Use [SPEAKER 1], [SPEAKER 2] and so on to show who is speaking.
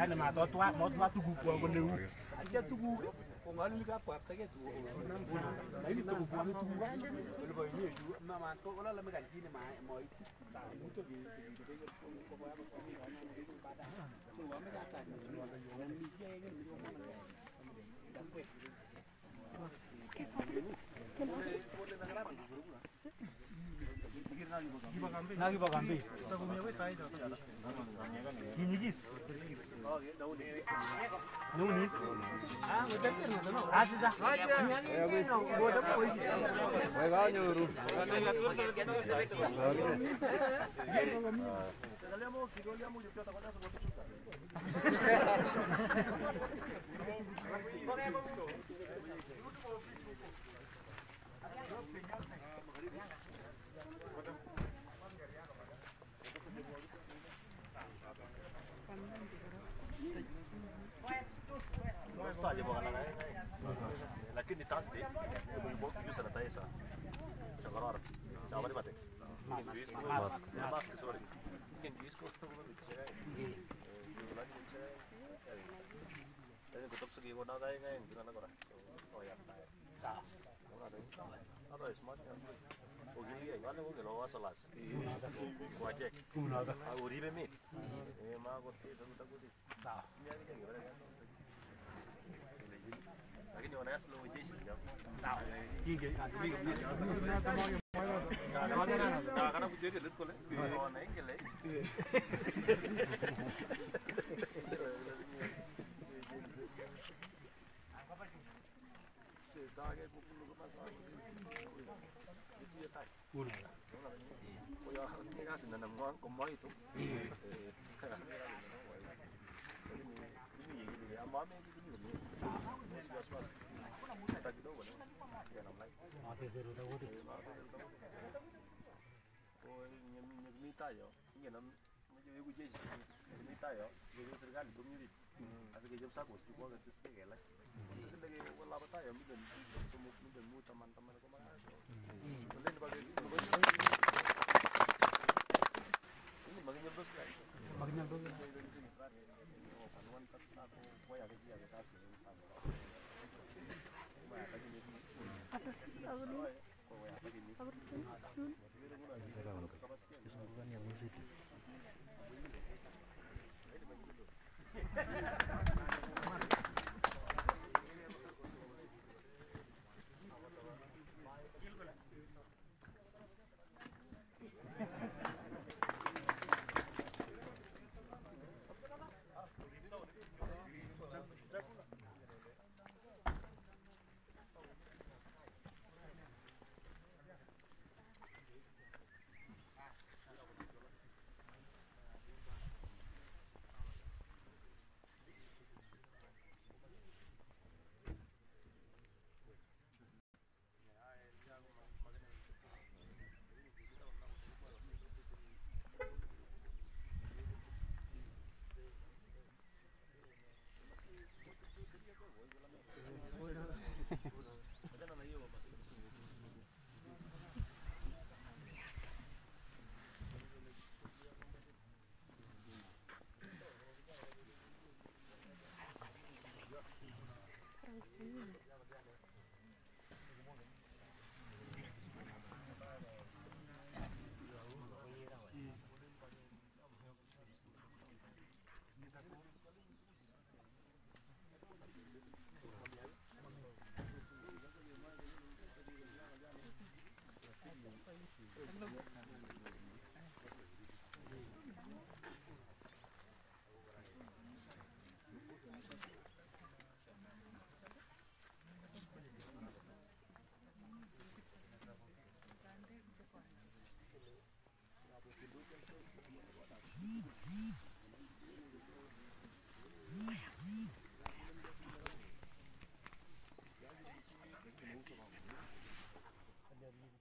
[SPEAKER 1] yani matotwa
[SPEAKER 2] motwa tugukwa koneu
[SPEAKER 1] atia tuguk kongolikab kwaptake lakini tugukwane tuguk oliboinyechu olole mikan kit nemaiti Thank you.
[SPEAKER 3] Lagi
[SPEAKER 2] bagan
[SPEAKER 3] bi. Ini gis. Nuni.
[SPEAKER 1] Ah, udah kan, udah. Aja
[SPEAKER 3] dah. Aja.
[SPEAKER 1] Ini no, gua dah poin.
[SPEAKER 3] Baik aja nyuruh. Kalau aja bakalan kayak lakini tasdi bulbul itu sudah tahu sah sekarang orang dapat di batik mas kesulitan ini disku ini kutub segi kota ada yang yang gimana korang oh ya sah ada ada smart kan oh gini ya gimana gue kalau salah wajek aku ribe mit eh mah gue tidak tahu tak gue sah ini ada yang gimana Ya ya ko mo ito. Nyebut kan magnyal do Gracias. Jeg